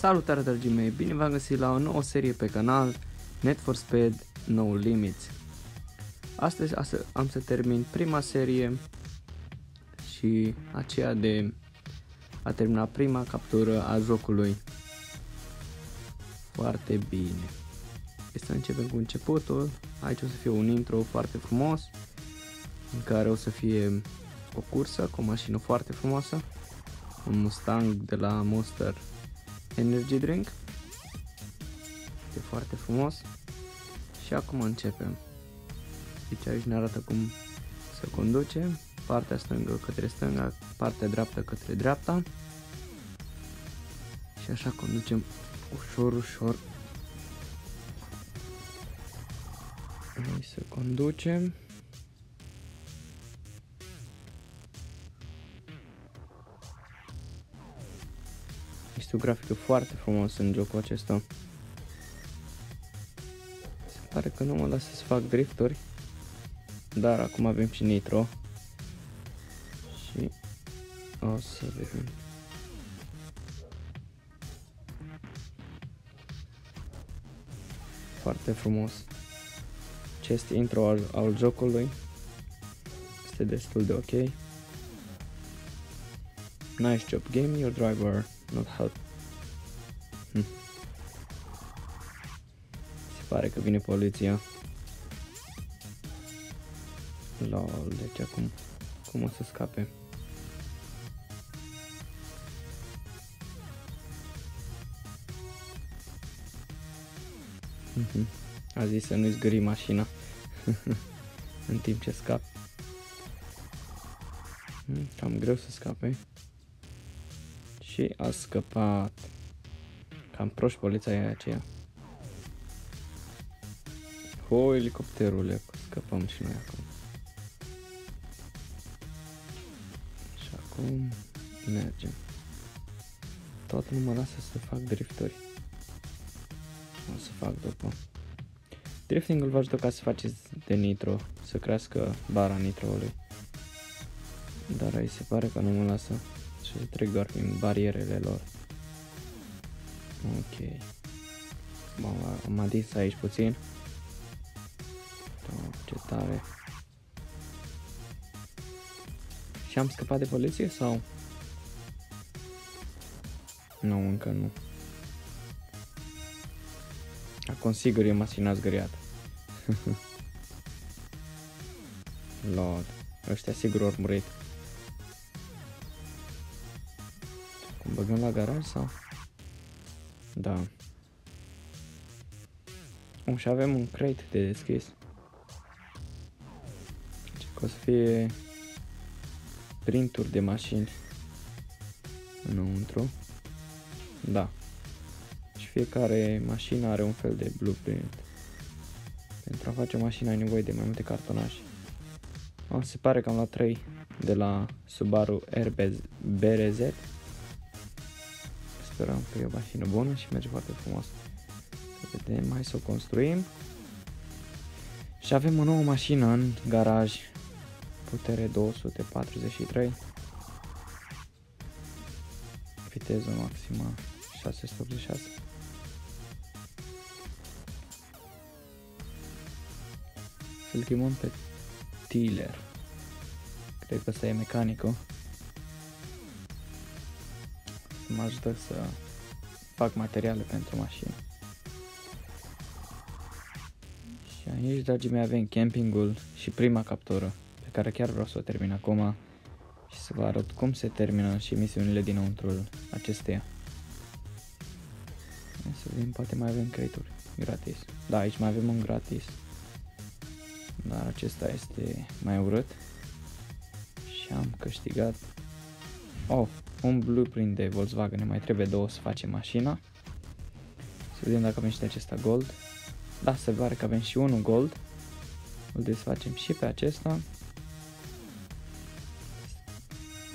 Salutare dragii mei, bine v-am găsit la o nouă serie pe canal Net for Speed No Limits. Astăzi am să termin prima serie și aceea de a termina prima captură a jocului. Foarte bine. Este să începem cu începutul. Aici o să fie un intro foarte frumos în care o să fie o cursă cu o mașină foarte frumoasă un Mustang de la Monster Energy Drink. Este foarte frumos. Și acum începem. Deci aici ne arată cum să conduce. Partea stângă către stânga, partea dreaptă către dreapta. Și așa conducem ușor, ușor. Hai să conducem. Este o grafică foarte frumoasă în jocul acesta. Se pare că nu mă lasă să fac drifturi. Dar acum avem și nitro. Și o să vedem. Foarte frumos. Acest intro al, al jocului este destul de ok. Nice job game, your driver not help. Hm. Se pare că vine poliția. Lol, deci acum cum o să scape? Mhm. A zis să nu-i zgâri mașina în timp ce scap. Hm, cam greu să scape și a scăpat. Cam proști poliția e aceea. Ho, elicopterule, scăpăm și noi acum. Și acum mergem. Tot nu mă lasă să fac drifturi. O să fac după. Driftingul vă ajută ca să faceți de nitro, să crească bara nitroului. Dar aici se pare că nu mă lasă și să trec doar prin barierele lor. Ok. Bun, am adis aici puțin. Oh, ce tare. Și am scăpat de poliție sau? Nu, încă nu. Acum sigur e mașina zgâriată. Lord, ăștia sigur au murit. Băgăm la garaj sau? Da. O, și avem un crate de deschis. Deci o să fie printuri de mașini înăuntru. Da. Și fiecare mașină are un fel de blueprint. Pentru a face o mașină ai nevoie de mai multe cartonaje. O, se pare că am luat 3 de la Subaru RBZ Sperăm că e o mașină bună și merge foarte frumos. Să vedem, hai să o construim. Și avem o nouă mașină în garaj. Putere 243. Viteză maximă 686. Să-l chemăm pe Tiller. Cred că ăsta e mecanicul mă ajută să fac materiale pentru mașină. Și aici, dragii mei, avem campingul și prima captură, pe care chiar vreau să o termin acum și să vă arăt cum se termină și misiunile dinăuntrul acesteia. Hai să vedem, poate mai avem creaturi gratis. Da, aici mai avem un gratis. Dar acesta este mai urât. Și am câștigat... Oh, un blueprint de Volkswagen, ne mai trebuie două să facem mașina. Să vedem dacă avem și de acesta gold. Da, se pare că avem și unul gold. Îl desfacem și pe acesta.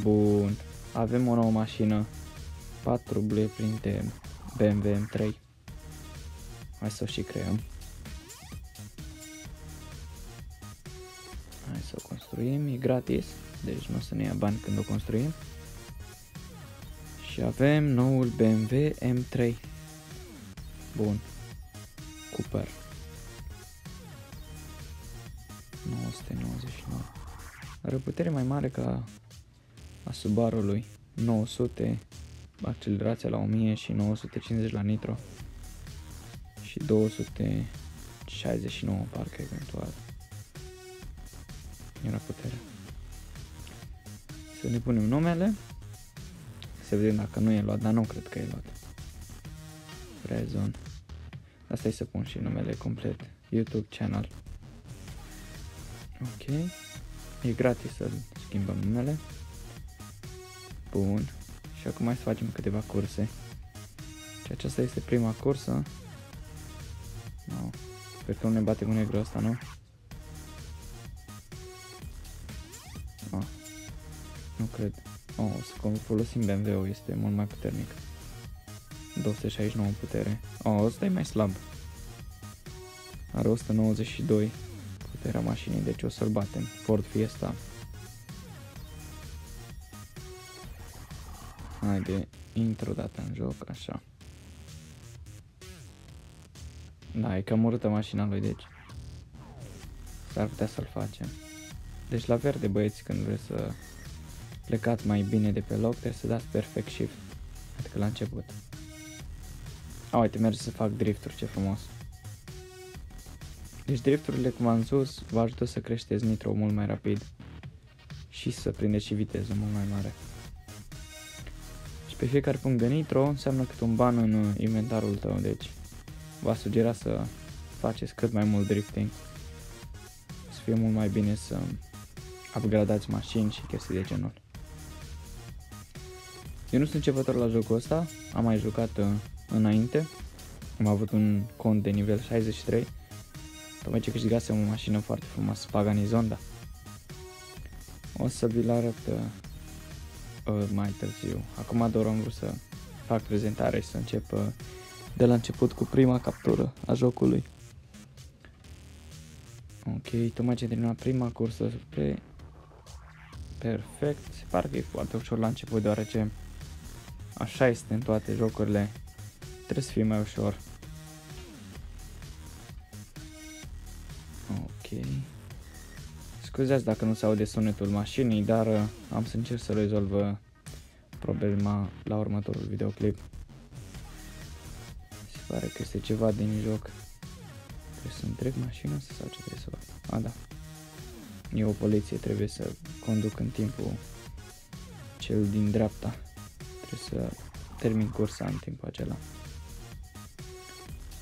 Bun. Avem o nouă mașină. 4 blueprinte BMW M3. Hai să o și creăm. Hai să o construim, e gratis, deci nu o să ne ia bani când o construim Și avem noul BMW M3. Bun. Cooper. 999. Are o putere mai mare ca a Subaru-ului. 900 accelerația la 1000 și 950 la nitro. Și 269 parcă eventual. Era puterea. Să ne punem numele. Să vedem dacă nu e luat, dar nu cred că e luat. Rezon. Asta e să pun și numele complet. YouTube channel. Ok. E gratis să schimbăm numele. Bun. Și acum mai să facem câteva curse. Și aceasta este prima cursă. No. Sper că nu ne bate cu negru ăsta, nu? No. Nu cred. Oh, să folosim BMW-ul, este mult mai puternic. 269 putere. Oh, ăsta e mai slab. Are 192 puterea mașinii, deci o să-l batem. Ford Fiesta. Haide, intro dată în joc, așa. Da, e cam urâtă mașina lui, deci. S-ar putea să-l facem. Deci la verde, băieți, când vreți să plecați mai bine de pe loc, trebuie să dați perfect shift. Adică la început. A, uite, merge să fac drifturi, ce frumos. Deci drifturile, cum am spus, vă ajută să creșteți nitro mult mai rapid și să prindeți și viteză mult mai mare. Și pe fiecare punct de nitro înseamnă cât un ban în inventarul tău, deci v-a sugera să faceți cât mai mult drifting. Să fie mult mai bine să upgradați mașini și chestii de genul. Eu nu sunt începător la jocul ăsta, am mai jucat uh, înainte, am avut un cont de nivel 63, tocmai ce câștigasem o mașină foarte frumoasă, Pagani Zonda. O să vi-l arăt uh, uh, mai târziu. Acum doar am vrut să fac prezentare și să încep uh, de la început cu prima captură a jocului. Ok, tocmai ce terminat prima cursă pe perfect. Se pare că e foarte ușor la început deoarece așa este în toate jocurile. Trebuie să fie mai ușor. Ok. Scuzați dacă nu se aude sunetul mașinii, dar uh, am să încerc să rezolv uh, problema la următorul videoclip. Se pare că este ceva din joc. Trebuie să întreg mașina sau ce trebuie să fac? A, da. E o poliție, trebuie să conduc în timpul cel din dreapta. Trebuie să termin cursa în timpul acela.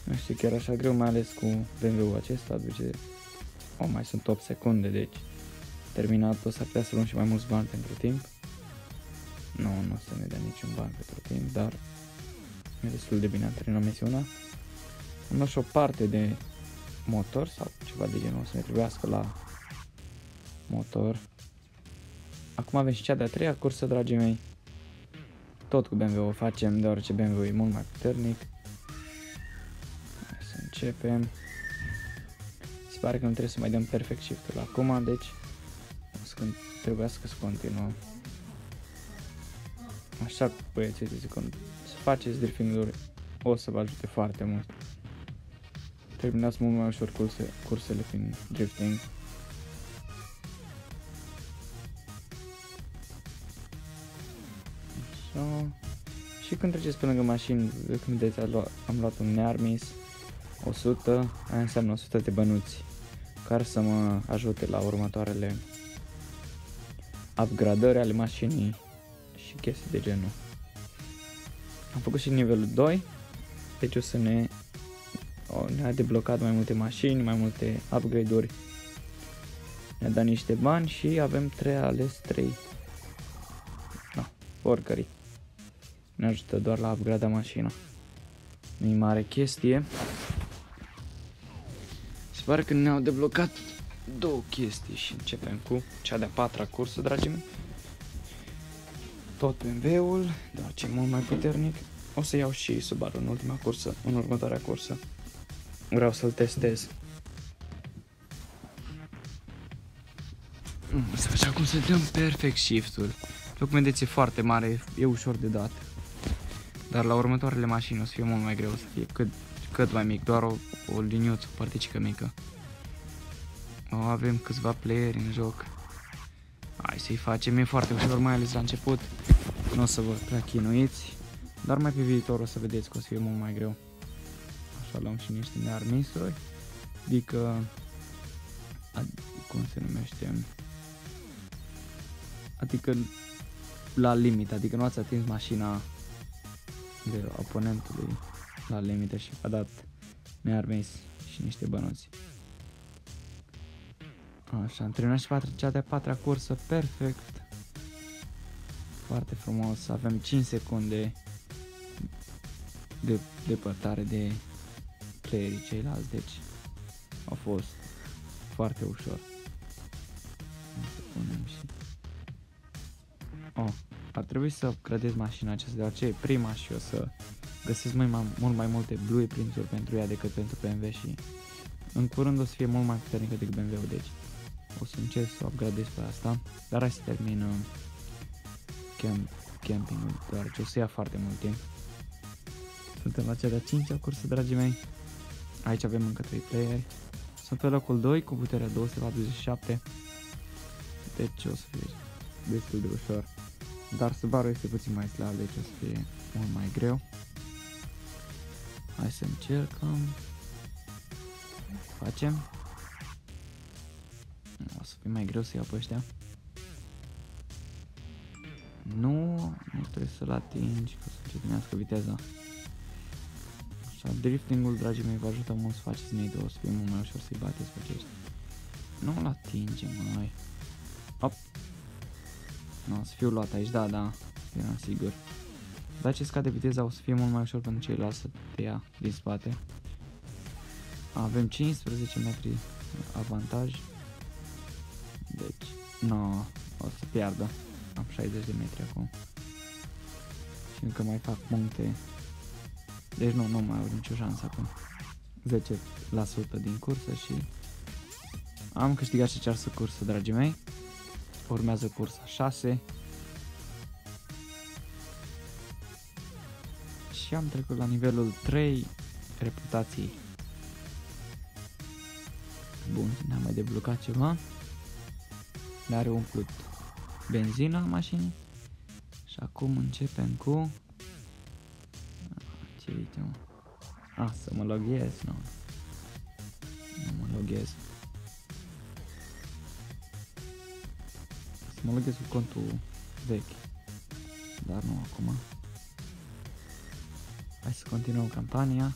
Nu știu, chiar așa greu, mai ales cu BMW-ul acesta, duce... O, mai sunt 8 secunde, deci terminat o să putea să luăm și mai mulți bani pentru timp. Nu, nu o să ne dea niciun ban pentru timp, dar e destul de bine antrenat misiunea. Am luat și o parte de motor sau ceva de genul, o să ne trebuiască la motor. Acum avem și cea de-a treia cursă, dragii mei. Tot cu BMW o facem, deoarece BMW e mult mai puternic. Hai să începem. Se pare că nu trebuie să mai dăm perfect shift-ul acum, deci o să trebuiască să continuăm. Așa băieții de zic, să faceți drifting-uri o să vă ajute foarte mult. Terminați mult mai ușor curse, cursele prin drifting. Așa. Și când treceți pe lângă mașini, când vedeți, am luat un Nearmis 100, aia înseamnă 100 de bănuți care să mă ajute la următoarele upgradări ale mașinii și chestii de genul. Am făcut și nivelul 2, deci o să ne ne-a deblocat mai multe mașini, mai multe upgrade-uri. Ne-a dat niște bani și avem 3 ales 3. Da, oricării. Ne ajută doar la upgrada mașina. Nu e mare chestie. Se pare că ne-au deblocat două chestii și începem cu cea de-a patra cursă, dragii mei. Tot BMW-ul, dar ce mult mai puternic. O să iau și Subaru în ultima cursă, în următoarea cursă. Vreau să-l testez. Să așa cum să dăm perfect shift-ul. După cum vedeți e foarte mare, e ușor de dat. Dar la următoarele mașini o să fie mult mai greu să fie cât, cât mai mic, doar o, o liniuță, o particică mică. O, avem câțiva playeri în joc. Hai să-i facem, e foarte ușor, mai ales la început. Nu o să vă prea chinuiți, dar mai pe viitor o să vedeți că o să fie mult mai greu. Așa luăm și niște nearmisuri, adică, ad, cum se numește, adică la limit, adică nu ați atins mașina de oponentului la limită și a dat nearmis și niște bănuți. Așa, am terminat și patra, cea de-a patra cursă, perfect. Foarte frumos, avem 5 secunde de depărtare de playerii ceilalți, deci a fost foarte ușor. Oh, ar trebui să upgradez mașina aceasta, deoarece e prima și o să găsesc mult mai, mult mai multe blueprints-uri pentru ea decât pentru BMW și în curând o să fie mult mai puternică decât BMW-ul, deci o să încerc să o upgradez pe asta, dar hai să termin uh, camp, camping-ul, deoarece o să ia foarte mult timp. Suntem la cea de-a cincea cursă, dragii mei. Aici avem încă 3 playeri. Sunt pe locul 2 cu puterea 247. Deci o să fie destul de ușor. Dar Subaru este puțin mai slab, deci o să fie mult mai greu. Hai să încercăm. Facem. O să fie mai greu să iau pe ăștia. Nu, nu trebuie să-l atingi, ca să încetinească viteza. Așa, driftingul, dragii mei, vă ajută mult să faceți need o să fie mult mai ușor să-i bateți pe aceștia. Nu-l atingem, mai. Hop. Nu, o să fiu luat aici, da, da, eram sigur. Dar ce scade viteza o să fie mult mai ușor pentru ceilalți să te ia din spate. Avem 15 metri avantaj. Deci, nu, o să piardă. Am 60 de metri acum. Și încă mai fac puncte. Deci nu, nu mai au nicio șansă acum. 10% din cursă și am câștigat și această cursă, dragii mei. Urmează cursa 6. Și am trecut la nivelul 3 reputații. Bun, ne-am mai deblocat ceva. Ne-are umplut benzina mașinii. Și acum începem cu... Ce uite mă? A, să mă loghez, nu. Nu mă loghez. Mă loghez cu contul vechi. Dar nu acum. Hai să continuăm campania.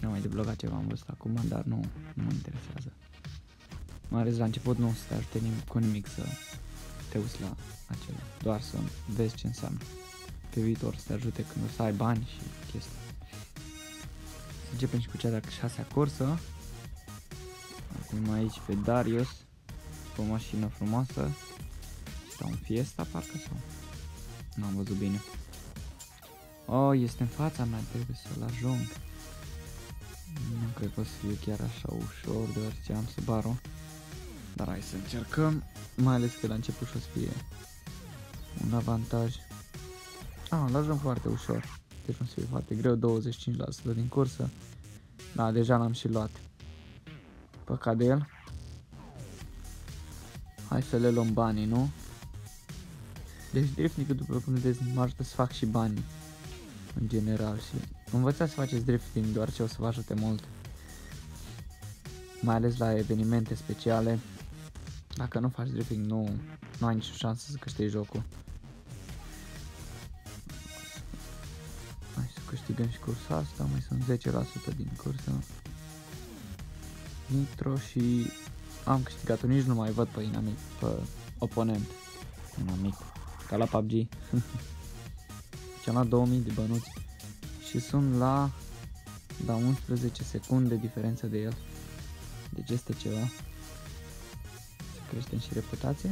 Nu mai deblocat ceva am văzut acum, dar nu, nu mă interesează. Mai ales la început nu o să te ajute nim- cu nimic să te uiți la acela, doar să vezi ce înseamnă. Pe viitor să te ajute când o să ai bani și chestii. Să începem și cu cea de-a șasea cursă. Acum aici pe Darius, cu o mașină frumoasă. Sau un Fiesta parcă sau... Nu am văzut bine. Oh, este în fața mea, trebuie să-l ajung. Nu cred că o să fie chiar așa ușor, deoarece am Subaru. Dar hai să încercăm, mai ales că la început și o să fie un avantaj. Ah, îl ajung foarte ușor, deci nu o să fie foarte greu, 25% din cursă. Da, deja l-am și luat. Păcat de el. Hai să le luăm banii, nu? Deci drifting după cum vedeți, mă ajută să fac și bani în general și învățați să faceți drifting doar ce o să vă ajute mult. Mai ales la evenimente speciale. Dacă nu faci drifting, nu, nu ai nicio șansă să câștigi jocul. Hai să câștigăm și cursa asta, mai sunt 10% din cursă. Nitro și am câștigat-o, nici nu mai văd pe inamic, pe oponent. Inamic, ca la PUBG. Deci am luat 2000 de bănuți și sunt la la 11 secunde diferență de el. Deci este ceva. Să creștem și reputația.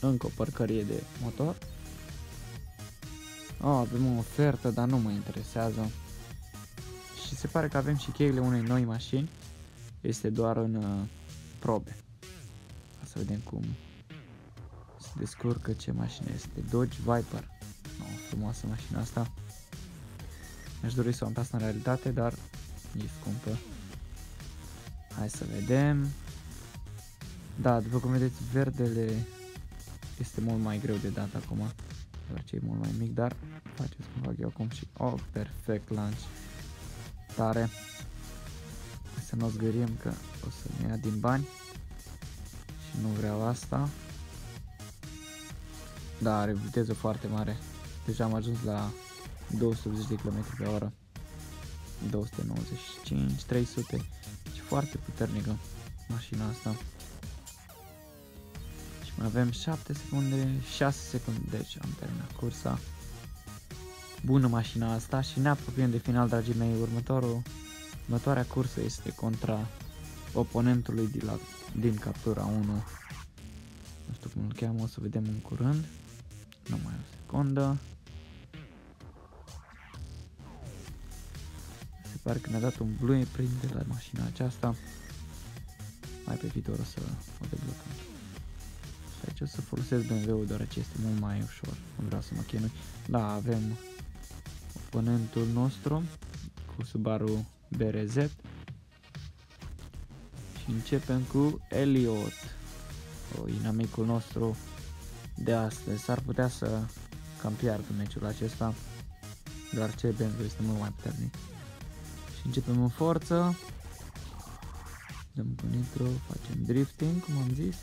Încă o parcărie de motor. Oh, avem o ofertă, dar nu mă interesează. Și se pare că avem și cheile unei noi mașini. Este doar în uh, probe. Să vedem cum se descurcă ce mașină este. Dodge Viper. O frumoasă mașina asta. Mi-aș dori să o am pe asta în realitate, dar e scumpă. Hai să vedem. Da, după cum vedeți, verdele este mult mai greu de dat acum, ce e mult mai mic, dar faceți cum fac eu acum și... Oh, perfect launch. Tare. Să nu o zgăriem că o să ne ia din bani și nu vreau asta. Da, are viteză foarte mare. Deja am ajuns la 280 de km pe oră. 295, 300. Și foarte puternică mașina asta. Și mai avem 7 secunde, 6 secunde, deci am terminat cursa. Bună mașina asta și ne apropiem de final, dragii mei. Următorul, următoarea cursă este contra oponentului din, la, din captura 1. Nu știu cum îl cheamă, o să vedem în curând. Nu mai o secundă. Se pare că ne-a dat un blueprint de la mașina aceasta. Mai pe viitor o să o deblocăm. Și aici o să folosesc BMW-ul deoarece este mult mai ușor. Nu vreau să mă chinui. Da, avem oponentul nostru cu Subaru BRZ. Și începem cu Elliot, o inamicul nostru de astăzi. S-ar putea să cam piardă meciul acesta, dar ce BMW este mult mai puternic. Și începem în forță. Dăm cu nitro, facem drifting, cum am zis.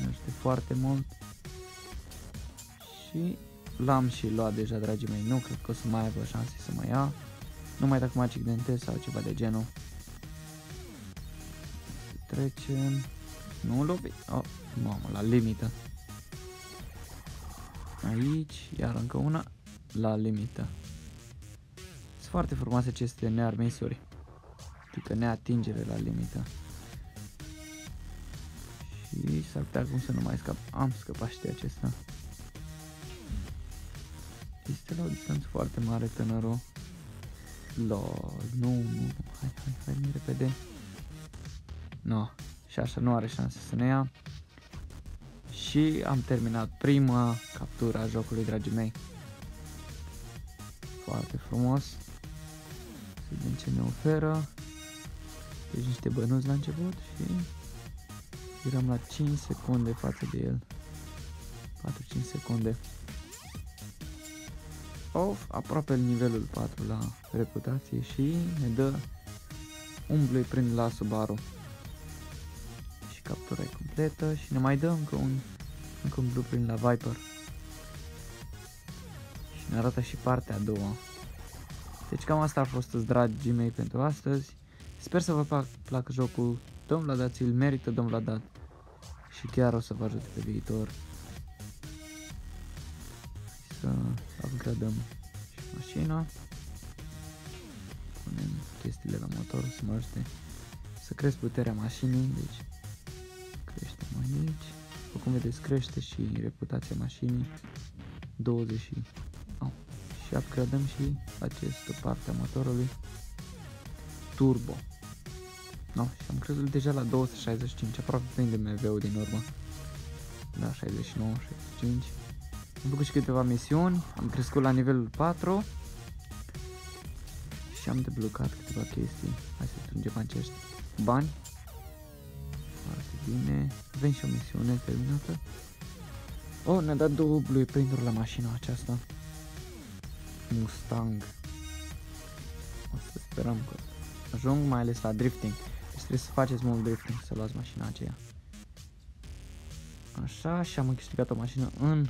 Ne foarte mult. Și l-am și luat deja, dragii mei. Nu cred că o să mai aibă șanse să mă ia. Numai dacă mă accidentez sau ceva de genul. Să trecem. Nu lovi. Oh, mamă, la limită aici, iar încă una la limită. Sunt foarte frumoase aceste nearmisuri, adică neatingere la limită. Și s-ar putea cum să nu mai scap. Am scăpat și de acesta. Este la o distanță foarte mare tânărul. Lol, nu, nu, nu, hai, hai, hai, mai repede. No, și așa nu are șanse să ne ia. Și am terminat prima captură a jocului, dragii mei. Foarte frumos. Să vedem ce ne oferă. Deci niște bănuți la început și eram la 5 secunde față de el. 4-5 secunde. Of, aproape nivelul 4 la reputație și ne dă un blueprint la Subaru. Și captura e completă și ne mai dă încă un încă un blueprint la Viper. Și ne arată și partea a doua. Deci cam asta a fost, dragii mei, pentru astăzi. Sper să vă plac, plac jocul. Domnul la dat, îl merită domnul la dat. Și chiar o să vă ajute pe viitor. Să upgradăm și mașina. Punem chestiile la motor să mă ajute să cresc puterea mașinii. Deci creștem aici. După cum vedeți, crește și reputația mașinii. 20 și... Oh. Și upgradăm și această parte a motorului. Turbo. No, și am crezut deja la 265, aproape prinde MV-ul din urmă. Da, 69, 65. Am făcut și câteva misiuni, am crescut la nivelul 4 și am deblocat câteva chestii. Hai să strângem acești bani bine. Avem și o misiune terminată. Oh, ne-a dat două blueprint la mașina aceasta. Mustang. O să sperăm că ajung mai ales la drifting. Deci trebuie să faceți mult drifting să luați mașina aceea. Așa, și am câștigat o mașină în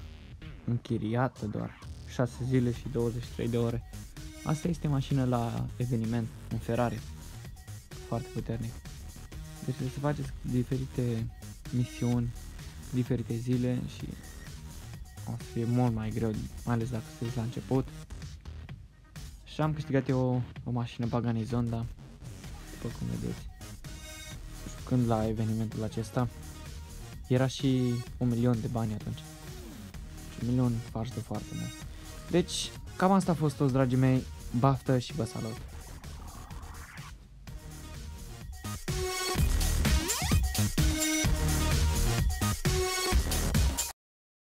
închiriată doar 6 zile și 23 de ore. Asta este mașină la eveniment, un Ferrari. Foarte puternic. Deci trebuie să faceți diferite misiuni, diferite zile și o să fie mult mai greu, mai ales dacă sunteți la început. Și am câștigat eu o, o mașină Pagani Zonda, după cum vedeți. Când la evenimentul acesta era și un milion de bani atunci. Și un milion foarte, foarte mult. Deci, cam asta a fost toți, dragii mei. Baftă și vă salut!